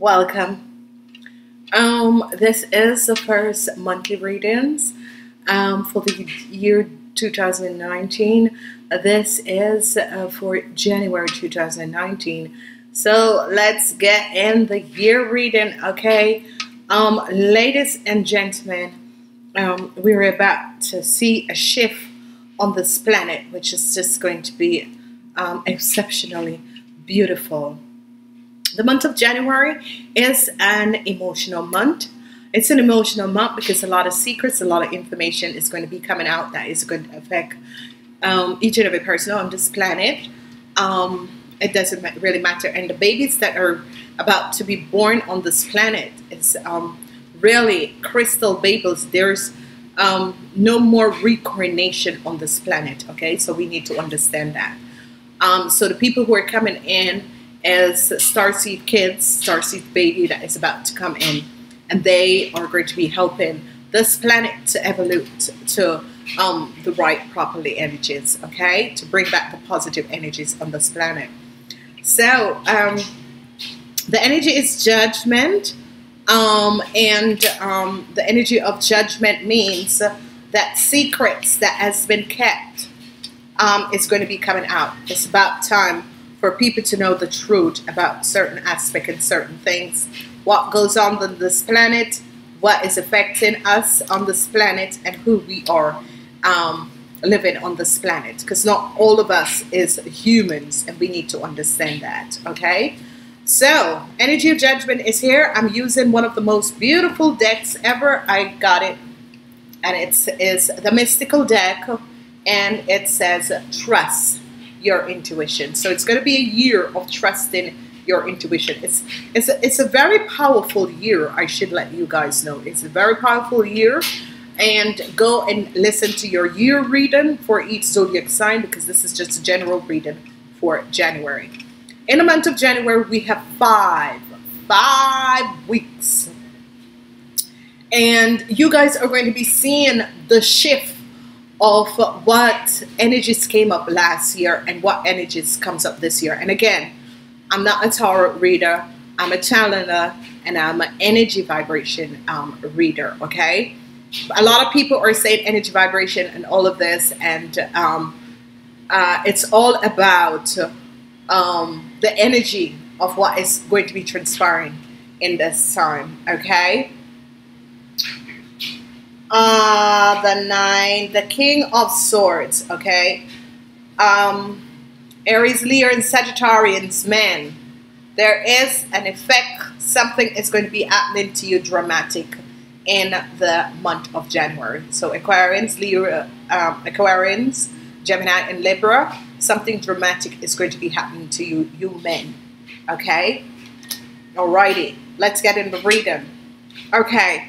Welcome. Um, this is the first monthly readings um, for the year 2019. This is uh, for January 2019. So let's get in the year reading, okay? Um, ladies and gentlemen, um, we're about to see a shift on this planet, which is just going to be um, exceptionally beautiful. The month of January is an emotional month. It's an emotional month because a lot of secrets, a lot of information is going to be coming out that is going to affect um, each and every person on this planet. Um, it doesn't really matter. And the babies that are about to be born on this planet is um, really crystal babies. There's um, no more reincarnation on this planet. Okay, so we need to understand that. Um, so the people who are coming in as Starseed kids, Starseed baby that is about to come in, and they are going to be helping this planet to evolve to um, the right properly energies, okay, to bring back the positive energies on this planet. So um, the energy is judgment, um, and um, the energy of judgment means that secrets that has been kept um, is going to be coming out. It's about time for people to know the truth about certain aspects and certain things. What goes on on this planet, what is affecting us on this planet, and who we are um, living on this planet. Because not all of us is humans, and we need to understand that. Okay. So, Energy of Judgment is here. I'm using one of the most beautiful decks ever. I got it, and it is is the Mystical deck, and it says Trust your intuition. So it's going to be a year of trusting your intuition. It's it's a, it's a very powerful year. I should let you guys know. It's a very powerful year. And go and listen to your year reading for each zodiac sign because this is just a general reading for January. In the month of January, we have five, five weeks. And you guys are going to be seeing the shift of what energies came up last year and what energies comes up this year. And again, I'm not a tarot reader. I'm a channeler and I'm an energy vibration um, reader. Okay, a lot of people are saying energy vibration and all of this, and um, uh, it's all about um, the energy of what is going to be transpiring in this time. Okay. Uh, the nine, the King of Swords, okay? Um, Aries, Leo, and Sagittarians, men, there is an effect, something is going to be happening to you dramatic in the month of January. So Aquarians, Leo, um, Aquarians, Gemini, and Libra, something dramatic is going to be happening to you, you men, okay? Alrighty, let's get in the reading. Okay,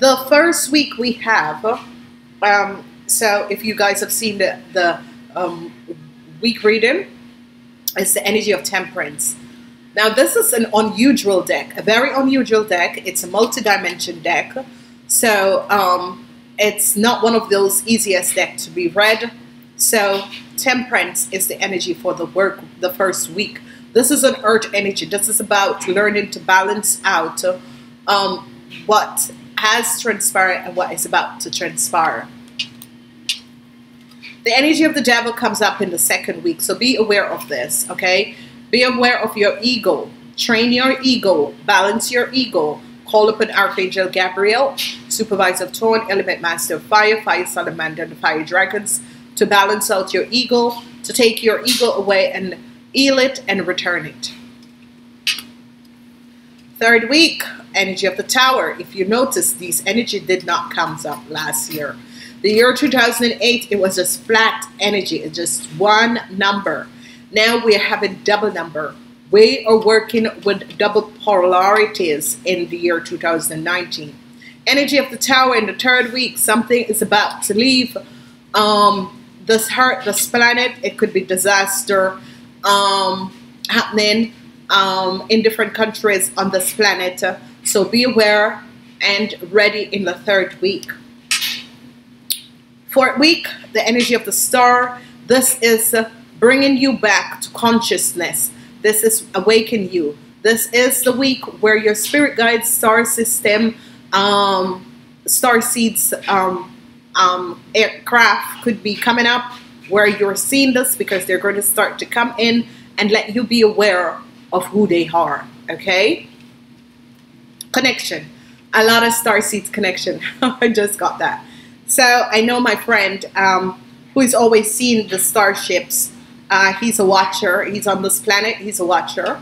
the first week we have, um, so if you guys have seen the, the um, week reading, it's the energy of temperance. Now this is an unusual deck, a very unusual deck. It's a multi-dimension deck. So um, it's not one of those easiest decks to be read. So temperance is the energy for the work the first week. This is an earth energy. This is about learning to balance out um, what has transpired and what is about to transpire. The energy of the devil comes up in the second week, so be aware of this, okay? Be aware of your ego. Train your ego. Balance your ego. Call upon Archangel Gabriel, Supervisor of Tone, Element Master of Fire, Fire Salamander, and Fire Dragons, to balance out your ego, to take your ego away and heal it and return it. Third week, energy of the tower. If you notice, these energy did not come up last year. The year 2008, it was just flat energy. It's just one number. Now we're having double number. We are working with double polarities in the year 2019. Energy of the tower in the third week, something is about to leave um, this hurt, this planet. It could be disaster um, happening um, in different countries on this planet. So be aware and ready in the third week. Fourth week, the energy of the star. This is bringing you back to consciousness. This is awaken you. This is the week where your spirit guides, star system, um, star seeds, um, um, aircraft could be coming up where you're seeing this because they're going to start to come in and let you be aware of who they are. Okay? Connection. A lot of star seeds connection. I just got that. So I know my friend um, who is always seeing the starships. Uh, he's a watcher. He's on this planet. He's a watcher.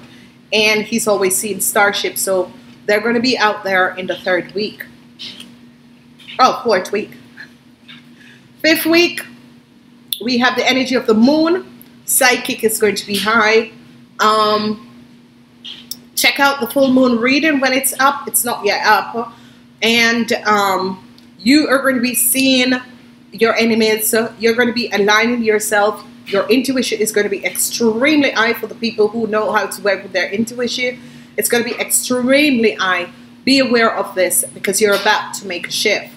And he's always seeing starships. So they're going to be out there in the third week. Oh, fourth week. Fifth week, we have the energy of the moon. Psychic is going to be high. Um, check out the full moon reading when it's up. It's not yet up. And um, you are going to be seeing your enemies. So you're going to be aligning yourself. Your intuition is going to be extremely high for the people who know how to work with their intuition. It's going to be extremely high. Be aware of this because you're about to make a shift.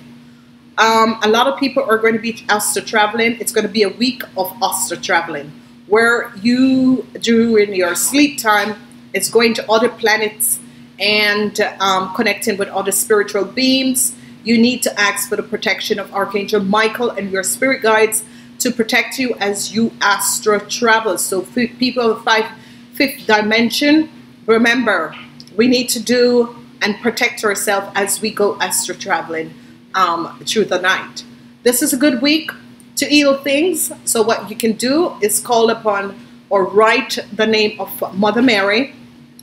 Um, a lot of people are going to be astro traveling. It's going to be a week of astro traveling where you, during your sleep time, it's going to other planets and um, connecting with other spiritual beings. You need to ask for the protection of Archangel Michael and your spirit guides to protect you as you astro travel. So people of five, fifth dimension, remember, we need to do and protect ourselves as we go astro traveling um, through the night. This is a good week to heal things. So what you can do is call upon or write the name of Mother Mary,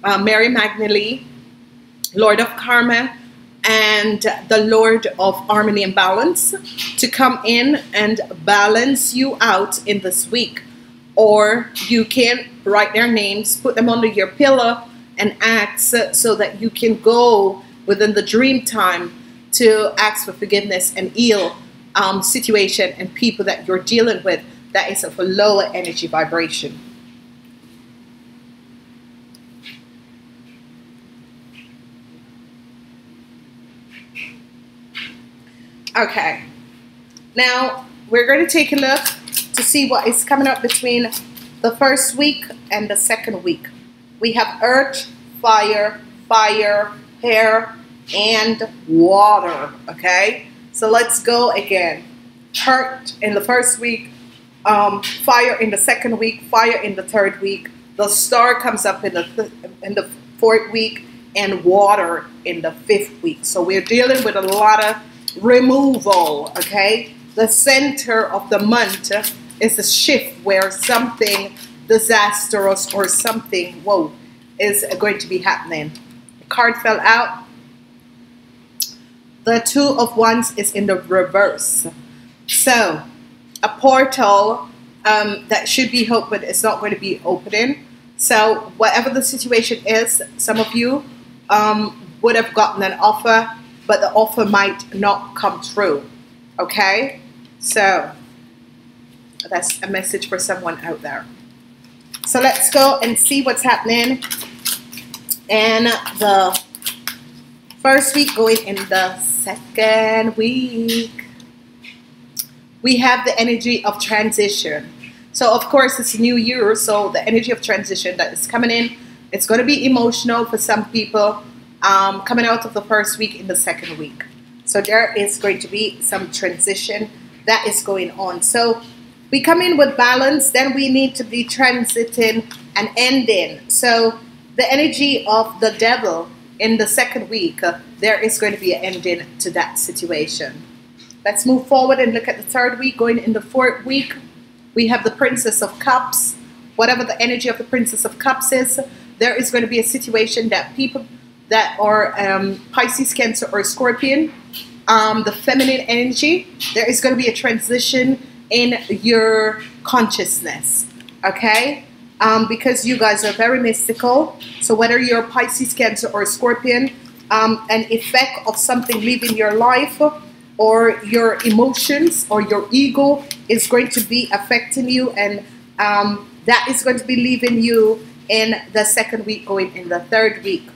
uh, Mary Magdalene, Lord of Karma, and the Lord of Harmony and Balance to come in and balance you out in this week. Or you can write their names, put them under your pillow, and ask so that you can go within the dream time to ask for forgiveness and heal um, situation and people that you're dealing with that is of a lower energy vibration. Okay, now we're going to take a look to see what is coming up between the first week and the second week. We have earth, fire, fire, hair, and water, okay? So let's go again. Earth in the first week, um, fire in the second week, fire in the third week. The star comes up in the, th in the fourth week and water in the fifth week. So we're dealing with a lot of removal, okay? The center of the month is a shift where something disastrous or something, whoa, is going to be happening. The card fell out. The two of wands is in the reverse. So, a portal um, that should be open is not going to be opening. So, whatever the situation is, some of you um, would have gotten an offer but the offer might not come through. Okay? So that's a message for someone out there. So let's go and see what's happening in the first week going in the second week. We have the energy of transition. So of course it's new year, so the energy of transition that is coming in, it's going to be emotional for some people um, coming out of the first week in the second week. So there is going to be some transition that is going on. So we come in with balance, then we need to be transiting and ending. So the energy of the devil in the second week, uh, there is going to be an ending to that situation. Let's move forward and look at the third week. Going in the fourth week, we have the Princess of Cups. Whatever the energy of the Princess of Cups is, there is going to be a situation that people that are um, Pisces, Cancer, or Scorpion, um, the feminine energy, there is going to be a transition in your consciousness, okay? Um, because you guys are very mystical. So whether you're Pisces, Cancer, or Scorpion, um, an effect of something leaving your life or your emotions or your ego is going to be affecting you and um, that is going to be leaving you in the second week going in the third week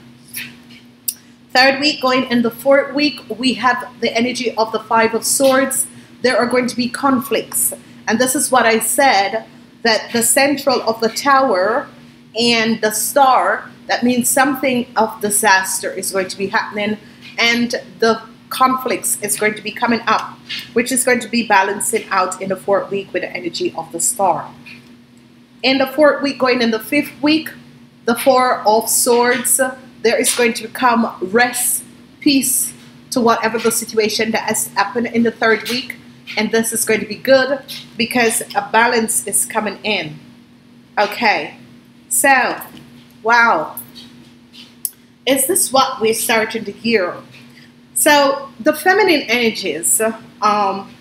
Third week, going in the fourth week, we have the energy of the Five of Swords. There are going to be conflicts. And this is what I said, that the central of the tower and the star, That means something of disaster is going to be happening and the conflicts is going to be coming up, which is going to be balancing out in the fourth week with the energy of the star. In the fourth week, going in the fifth week, the Four of Swords, there is going to come rest, peace to whatever the situation that has happened in the third week. And this is going to be good because a balance is coming in. Okay, so, wow. Is this what we're starting to hear? So, the feminine energies, um,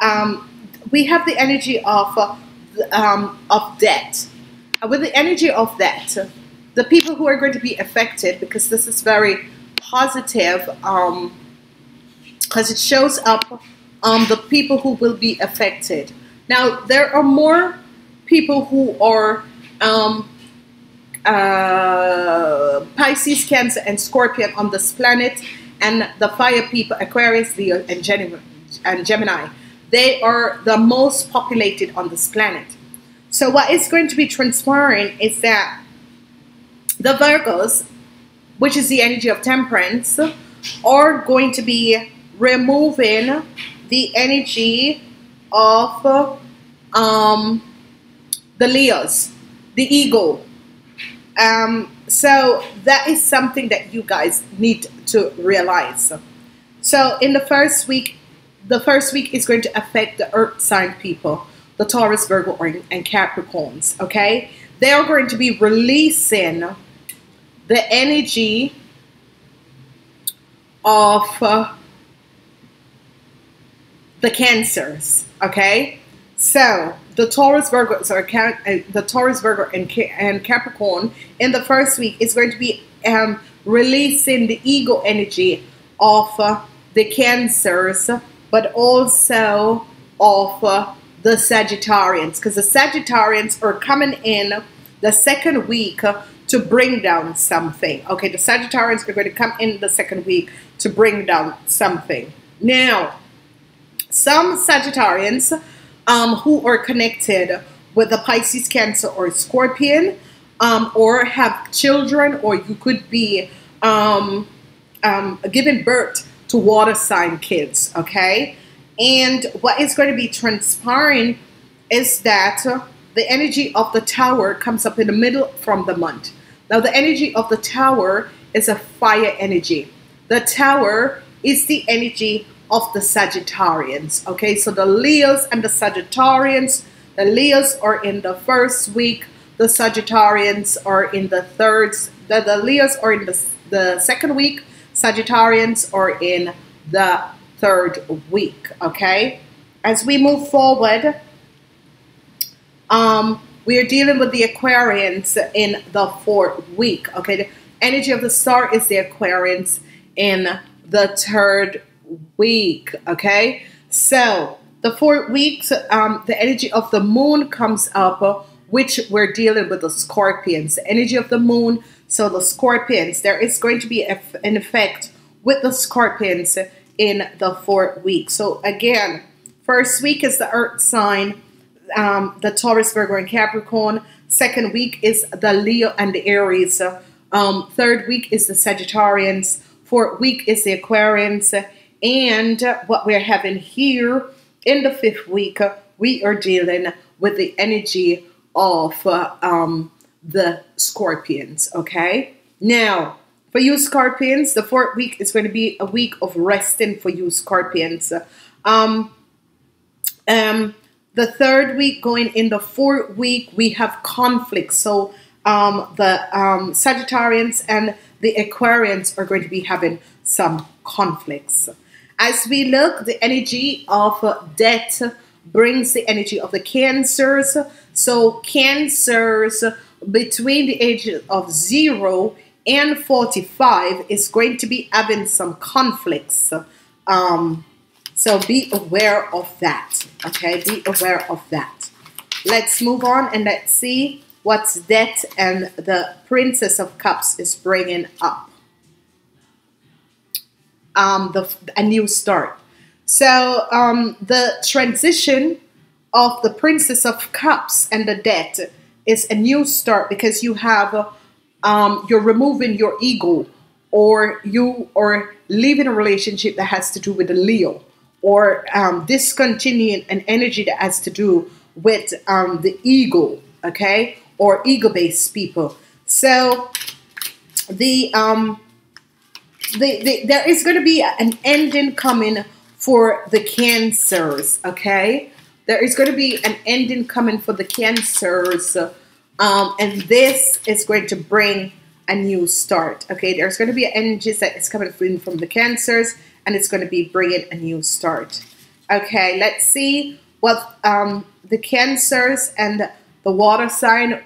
um, we have the energy of, um, of debt. with the energy of that, the people who are going to be affected, because this is very positive, because um, it shows up um, the people who will be affected. Now, there are more people who are um, uh, Pisces, Cancer, and Scorpion on this planet, and the fire people, Aquarius, Leo, and and Gemini. They are the most populated on this planet. So what is going to be transpiring is that the Virgos, which is the energy of temperance, are going to be removing the energy of um, the Leos, the ego. Um, so that is something that you guys need to realize. So in the first week, the first week is going to affect the earth sign people, the Taurus, Virgo, and Capricorns, okay? They are going to be releasing the energy of uh, the cancers okay? So the Taurus Virgo sorry uh, the Taurus Virgo and, and Capricorn in the first week is going to be um, releasing the ego energy of uh, the cancers but also of uh, the Sagittarians because the Sagittarians are coming in the second week to bring down something. Okay, the Sagittarians are going to come in the second week to bring down something. Now, some Sagittarians um, who are connected with the Pisces, Cancer, or Scorpion, um, or have children, or you could be um, um giving birth to water sign kids, okay? And what is going to be transpiring is that the energy of the tower comes up in the middle from the month. Now, the energy of the tower is a fire energy. The tower is the energy of the Sagittarians. Okay, so the Leos and the Sagittarians, the Leos are in the first week, the Sagittarians are in the third, the, the Leos are in the, the second week, Sagittarians are in the third week. Okay, as we move forward, um, we are dealing with the Aquarians in the fourth week. Okay, the energy of the star is the Aquarians in the third week. Okay, so the four weeks, um, the energy of the moon comes up, which we're dealing with the Scorpions. The energy of the moon, so the Scorpions, there is going to be an effect with the Scorpions in the fourth week. So again, first week is the Earth sign um, the Taurus, Virgo, and Capricorn. Second week is the Leo and the Aries. Um, third week is the Sagittarians. Fourth week is the Aquarians. And what we're having here in the fifth week, we are dealing with the energy of uh, um, the Scorpions, okay? Now, for you Scorpions, the fourth week is going to be a week of resting for you Scorpions. Um, um, the third week going in the fourth week we have conflicts. So um, the um, Sagittarians and the Aquarians are going to be having some conflicts. As we look the energy of death brings the energy of the cancers. So cancers between the ages of 0 and 45 is going to be having some conflicts. Um, so be aware of that. Okay, be aware of that. Let's move on and let's see what's that and the Princess of Cups is bringing up. Um, the, a new start. So um, the transition of the Princess of Cups and the Death is a new start because you have um, you're removing your ego or you are leaving a relationship that has to do with the Leo or um, discontinuing an energy that has to do with um, the ego, okay, or ego-based people. So the um, the, the there is going to be an ending coming for the cancers, okay? There is going to be an ending coming for the cancers, um, and this is going to bring a new start, okay? There's going to be energies that is coming from, from the cancers, and it's going to be bringing a new start. Okay, let's see what um, the cancers and the water sign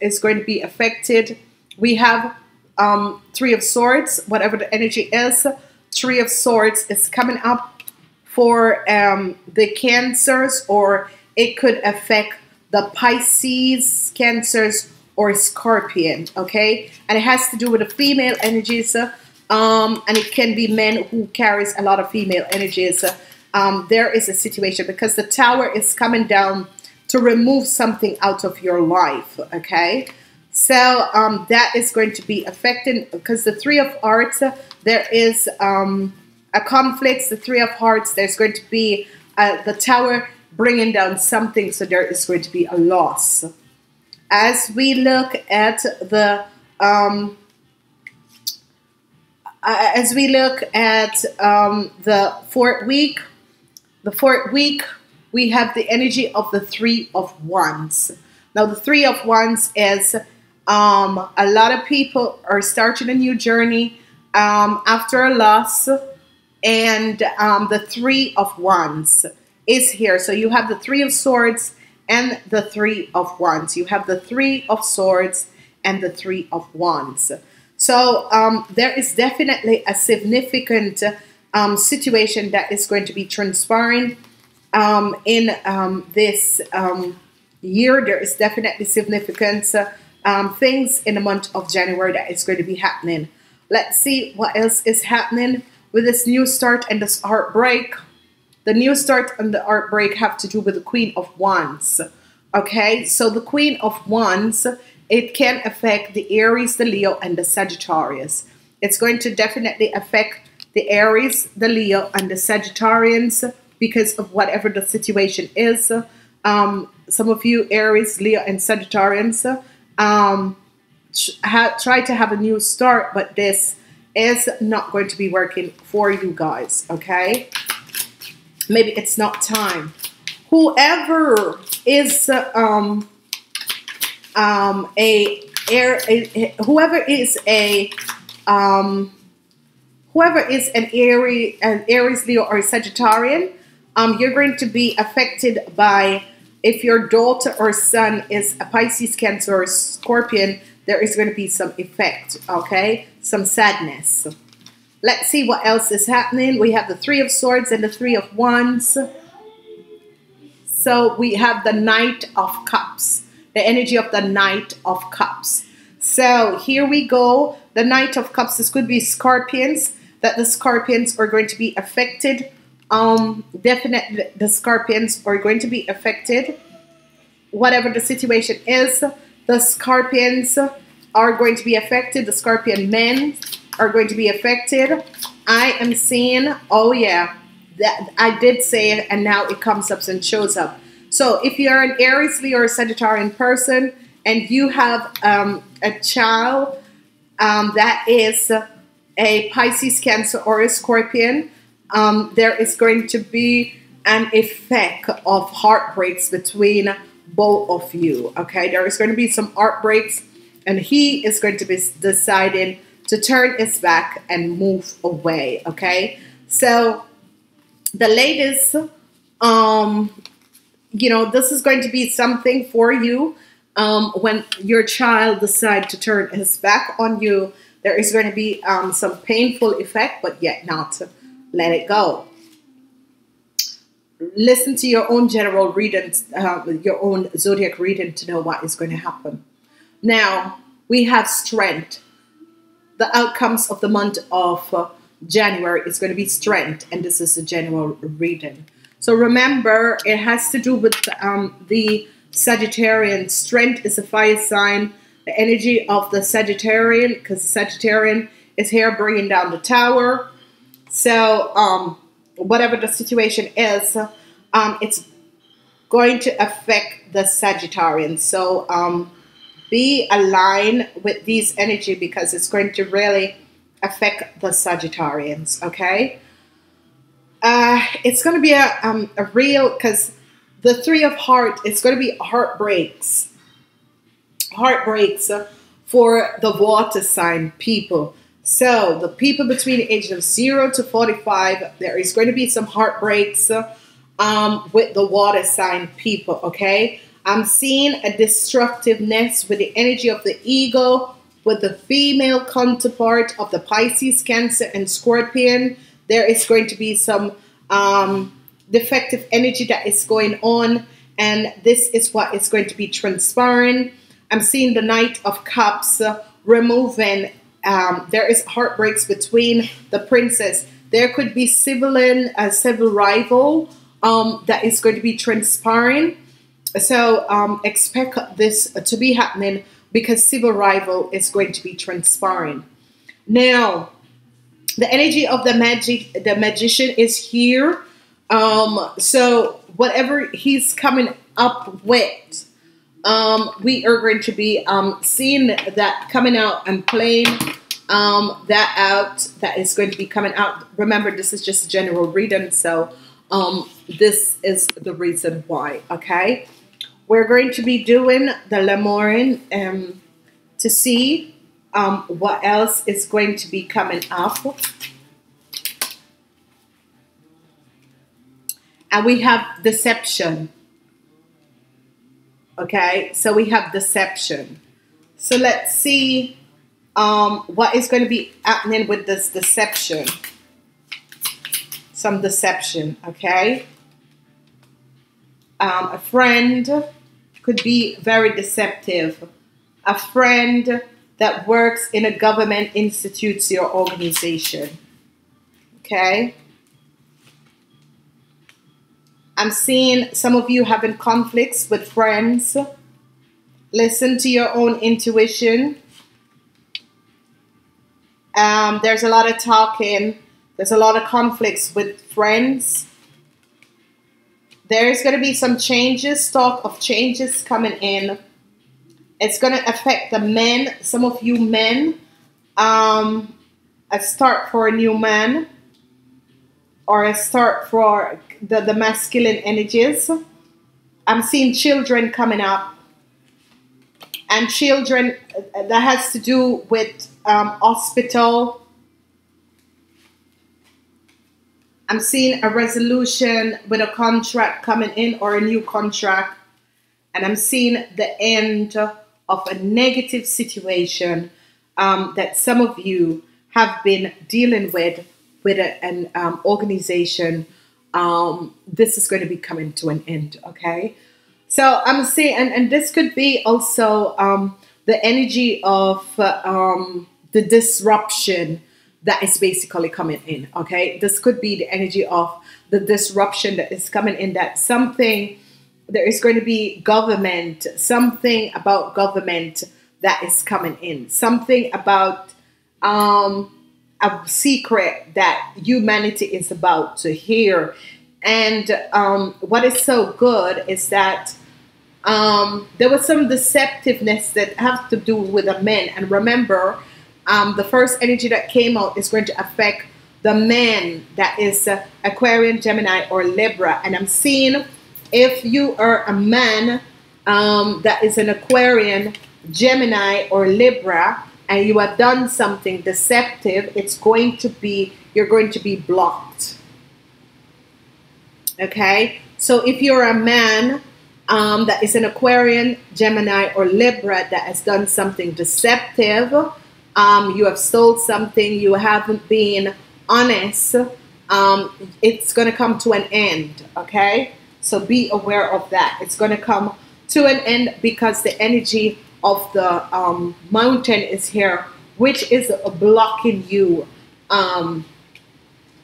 is going to be affected. We have um, Three of Swords, whatever the energy is. Three of Swords is coming up for um, the cancers or it could affect the Pisces, cancers, or Scorpion, okay? And it has to do with the female energies um, and it can be men who carries a lot of female energies. Um, there is a situation because the tower is coming down to remove something out of your life, okay? So um, that is going to be affecting because the three of hearts, there is um, a conflict. The three of hearts, there's going to be uh, the tower bringing down something. So there is going to be a loss. As we look at the um, uh, as we look at um, the fourth week, the fourth week, we have the energy of the three of wands. Now, the three of wands is um, a lot of people are starting a new journey um, after a loss, and um, the three of wands is here. So you have the three of swords and the three of wands. You have the three of swords and the three of wands. So um, there is definitely a significant um, situation that is going to be transpiring um, in um, this um, year. There is definitely significant uh, things in the month of January that is going to be happening. Let's see what else is happening with this new start and this heartbreak. The new start and the heartbreak have to do with the Queen of Wands. Okay, so the Queen of Wands it can affect the Aries, the Leo, and the Sagittarius. It's going to definitely affect the Aries, the Leo, and the Sagittarians because of whatever the situation is. Um, some of you Aries, Leo, and Sagittarians um, try to have a new start, but this is not going to be working for you guys, okay? Maybe it's not time. Whoever is um, um, a, air, a, whoever is a um, whoever is an Aries, an Aries, Leo, or a Sagittarian, um, you're going to be affected by if your daughter or son is a Pisces, Cancer, or Scorpion. There is going to be some effect, okay, some sadness. Let's see what else is happening. We have the Three of Swords and the Three of Wands. So we have the Knight of Cups the energy of the Knight of Cups. So here we go. The Knight of Cups, this could be Scorpions, that the Scorpions are going to be affected. Um, definitely the Scorpions are going to be affected. Whatever the situation is, the Scorpions are going to be affected. The Scorpion men are going to be affected. I am seeing, oh yeah, that I did say it and now it comes up and shows up. So if you're an Aries, Leo, or a Sagittarian person and you have um, a child um, that is a Pisces, Cancer, or a Scorpion, um, there is going to be an effect of heartbreaks between both of you. Okay, there is going to be some heartbreaks, and he is going to be deciding to turn his back and move away. Okay, so the ladies um you know, this is going to be something for you um, when your child decide to turn his back on you. There is going to be um, some painful effect, but yet not let it go. Listen to your own general reading, uh, your own zodiac reading to know what is going to happen. Now, we have strength. The outcomes of the month of uh, January is going to be strength, and this is a general reading. So remember, it has to do with um, the Sagittarian. Strength is a fire sign. the energy of the Sagittarian, because Sagittarian is here bringing down the tower. So, um, whatever the situation is, um, it's going to affect the Sagittarian. So, um, be aligned with these energy because it's going to really affect the Sagittarians. Okay. Uh, it's going to be a, um, a real because the three of heart it's going to be heartbreaks. Heartbreaks for the water sign people. So the people between the ages of 0 to 45 there is going to be some heartbreaks um, with the water sign people okay? I'm seeing a destructiveness with the energy of the ego with the female counterpart of the pisces cancer and scorpion there is going to be some um, defective energy that is going on and this is what is going to be transpiring. I'm seeing the knight of cups uh, removing um, there is heartbreaks between the princess there could be civil and a civil rival um, that is going to be transpiring. So um, expect this to be happening because civil rival is going to be transpiring. Now the energy of the magic the magician is here um, so whatever he's coming up with, um, we are going to be um, seeing that coming out and playing um, that out. That is going to be coming out. Remember, this is just a general reading, so um, this is the reason why. Okay, we're going to be doing the Lenormand um, to see um, what else is going to be coming up. and we have deception. Okay, so we have deception. So let's see um, what is going to be happening with this deception. Some deception, okay? Um, a friend could be very deceptive. A friend that works in a government institute or organization. Okay? I'm seeing some of you having conflicts with friends. Listen to your own intuition. Um, there's a lot of talking. There's a lot of conflicts with friends. There's going to be some changes, talk of changes coming in. It's going to affect the men, some of you men. Um, a start for a new man or a start for the, the masculine energies. I'm seeing children coming up, and children that has to do with um, hospital. I'm seeing a resolution with a contract coming in or a new contract, and I'm seeing the end of a negative situation um, that some of you have been dealing with with a, an um, organization um, this is going to be coming to an end. Okay. So I'm saying, and, and this could be also um, the energy of uh, um, the disruption that is basically coming in. Okay. This could be the energy of the disruption that is coming in that something, there is going to be government, something about government that is coming in, something about, um, a secret that humanity is about to hear. And um, what is so good is that um, there was some deceptiveness that has to do with the men. And remember, um, the first energy that came out is going to affect the man that is uh, Aquarian, Gemini, or Libra. And I'm seeing if you are a man um, that is an Aquarian, Gemini, or Libra, and you have done something deceptive, it's going to be, you're going to be blocked. Okay? So if you're a man um, that is an Aquarian, Gemini, or Libra that has done something deceptive, um, you have sold something, you haven't been honest, um, it's going to come to an end. Okay? So be aware of that. It's going to come to an end because the energy of the um, mountain is here, which is blocking you, um,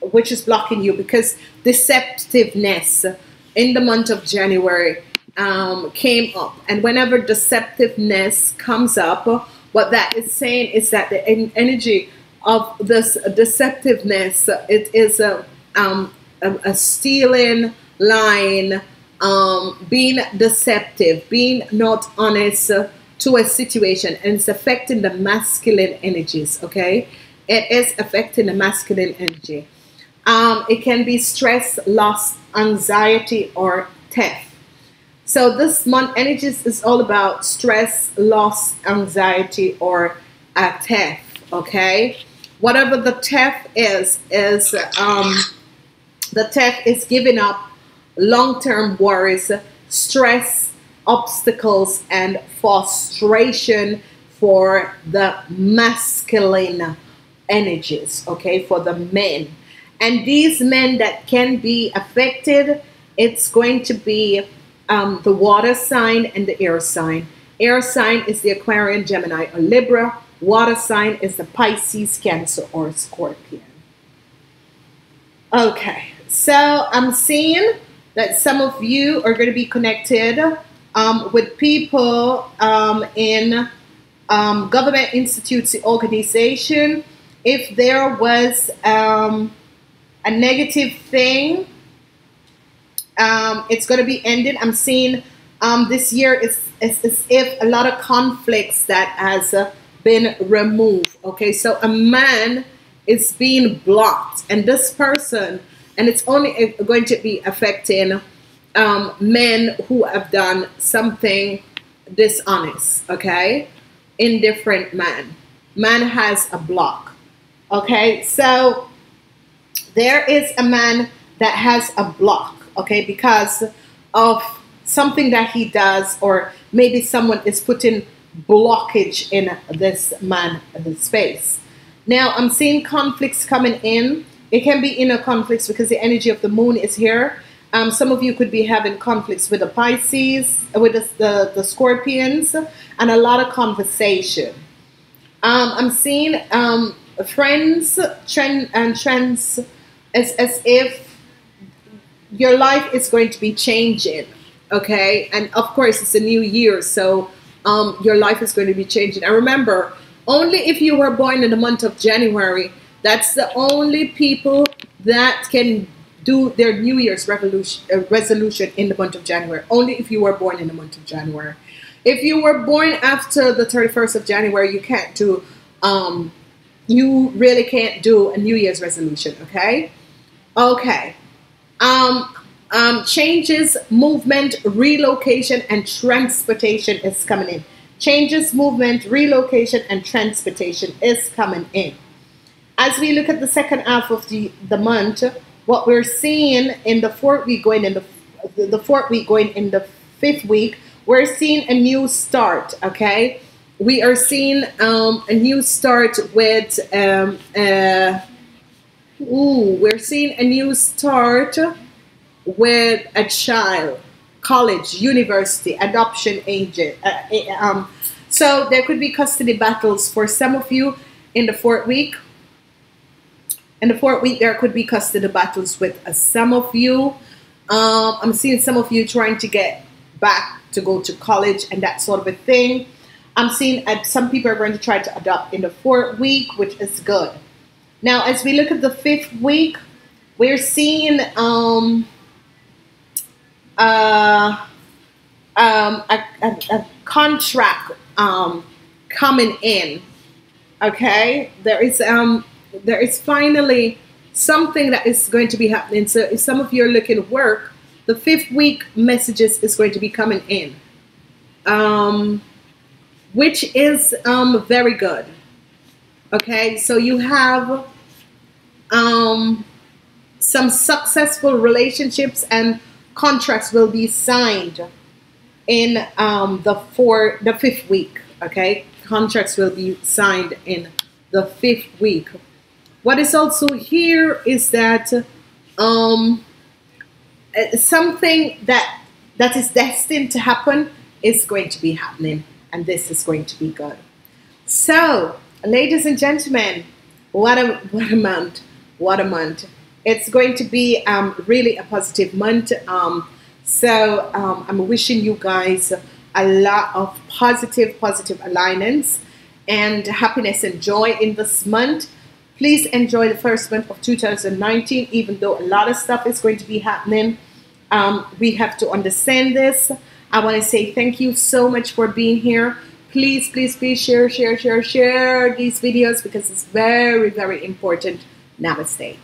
which is blocking you because deceptiveness in the month of January um, came up. And whenever deceptiveness comes up, what that is saying is that the energy of this deceptiveness, it is a, um, a, a stealing, lying, um, being deceptive, being not honest to a situation, and it's affecting the masculine energies, okay? It is affecting the masculine energy. Um, it can be stress, loss, anxiety, or theft. So this month energies is all about stress, loss, anxiety, or a theft. Okay, whatever the theft is, is um, the theft is giving up long-term worries, stress, obstacles, and frustration for the masculine energies. Okay, for the men, and these men that can be affected, it's going to be um, the water sign and the air sign. Air sign is the Aquarian, Gemini, or Libra. Water sign is the Pisces, Cancer, or Scorpion. Okay, so I'm seeing that some of you are going to be connected um, with people um, in um, government institutes, organization. If there was um, a negative thing um, it's going to be ended. I'm seeing um, this year is as if a lot of conflicts that has uh, been removed. Okay, so a man is being blocked, and this person, and it's only uh, going to be affecting um, men who have done something dishonest. Okay, indifferent man. Man has a block. Okay, so there is a man that has a block okay, because of something that he does, or maybe someone is putting blockage in this man space. Now I'm seeing conflicts coming in. It can be inner conflicts because the energy of the moon is here. Um, some of you could be having conflicts with the Pisces, with the, the, the Scorpions, and a lot of conversation. Um, I'm seeing um, friends trend and trends as, as if your life is going to be changing, okay? And of course, it's a new year, so um, your life is going to be changing. And remember, only if you were born in the month of January, that's the only people that can do their New Year's uh, resolution in the month of January. Only if you were born in the month of January. If you were born after the 31st of January, you can't do, um, you really can't do a New Year's resolution, okay? Okay. Um, um, changes, movement, relocation, and transportation is coming in. Changes, movement, relocation, and transportation is coming in. As we look at the second half of the, the month, what we're seeing in the fourth week going in the the fourth week going in the fifth week, we're seeing a new start. Okay, we are seeing um, a new start with um, uh, Ooh, we're seeing a new start with a child, college, university, adoption agent. Uh, eh, um, so there could be custody battles for some of you in the fourth week. In the fourth week, there could be custody battles with uh, some of you. Um, I'm seeing some of you trying to get back to go to college and that sort of a thing. I'm seeing uh, some people are going to try to adopt in the fourth week, which is good. Now, as we look at the fifth week, we're seeing um, uh, um, a, a, a, contract um, coming in. Okay, there is um, there is finally something that is going to be happening. So, if some of you are looking work, the fifth week messages is going to be coming in, um, which is um, very good. Okay, so you have um, some successful relationships and contracts will be signed in um, the four the fifth week. Okay, contracts will be signed in the fifth week. What is also here is that um, uh, something that that is destined to happen is going to be happening, and this is going to be good. So, ladies and gentlemen, what a what a month! What a month! It's going to be um, really a positive month. Um, So um, I'm wishing you guys a lot of positive, positive alignments and happiness and joy in this month. Please enjoy the first month of 2019, even though a lot of stuff is going to be happening. Um, we have to understand this. I want to say thank you so much for being here. Please, please, please share, share, share, share these videos because it's very, very important. Namaste.